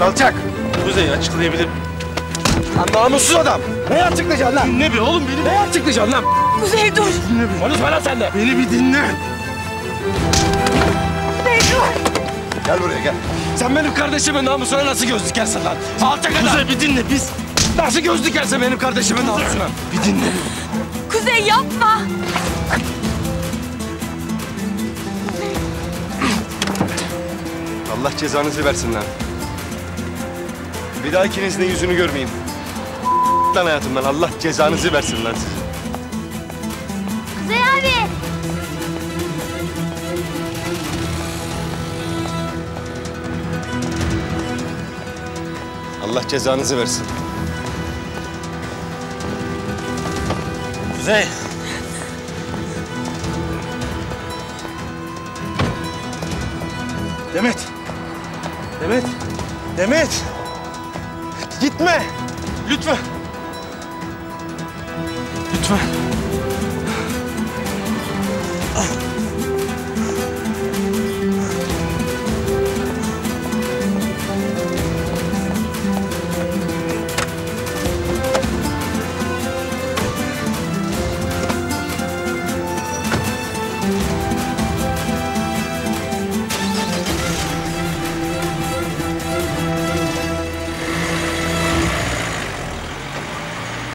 Lan alçak. Kuzey açıklayabilir. Lan namussuz adam. Ne açıklayacaksın lan? Dinle bir oğlum beni. Ne açıklayacaksın lan? Kuzey dur. Konuşma lan sen de. Beni bir dinle. Kuzey dur. Gel buraya gel. Sen benim kardeşimin namusuna nasıl göz dikersin lan? Alçak adam. Kuzey bir dinle biz. Nasıl göz dikersin benim kardeşimin namusuna? Bir dinle. Kuzey yapma. Allah cezanızı versin lan. Bir daha ikinizin de yüzünü görmeyeyim. Lan hayatımdan Allah cezanızı versin lan sizi. Kuzey abi. Allah cezanızı versin. Kuzey. Demet. Demet. Demet. Gitme. Lütfen. Lütfen.